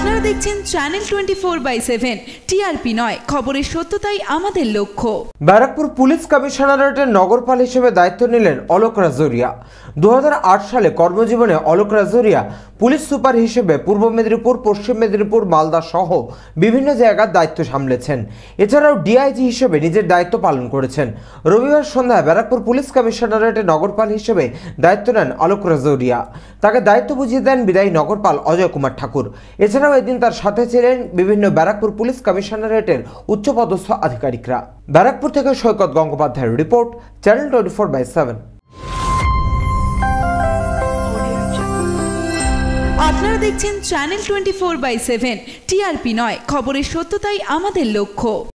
দেখছেন channel twenty four by seven TRP নয়, খবরের সত্যতাই আমাদের লক্ষ্য। ব্যারাকপুর পুলিশ কমিশনারেটের নগরপাল হিসেবে দায়িত্ব নিলেন অলোক রাজোরিয়া। দু সালে কর্মজীবনে অলোক রাজোরিয়া পুলিশ সুপার হিসেবে পূর্ব মেদিনীপুর, পশ্চিম মেদিনীপুর, মালদা সহ বিভিন্ন জায়গার দায়িত্ব সামলেছেন। এছাড়াও ডিআইজি হিসেবে নিজের দায়িত্ব পালন করেছেন। রবিবার সন্ধ্যায় ব্যারাকপুর পুলিশ কমিশনারেটের নগরপাল হিসেবে দায়িত্ব নেন আলোক রাজৌরিয়া। তাকে দায়িত্ব বুঝিয়ে দেন বিদায়ী নগরপাল অজয় কুমার ঠাকুর। এছাড়াও এদিন তার সাথে ছিলেন বিভিন্ন ব্যারাকপুর পুলিশ কমিশনারেটের উচ্চপদস্থ আধিকারিকরা। ব্যারাকপুর থেকে সৈকত গঙ্গোপাধ্যায়ের report, channel twenty four by seven. আপনারা দেখছেন channel twenty four by seven TRP নয়। খবরের সত্যতাই আমাদের লক্ষ্য।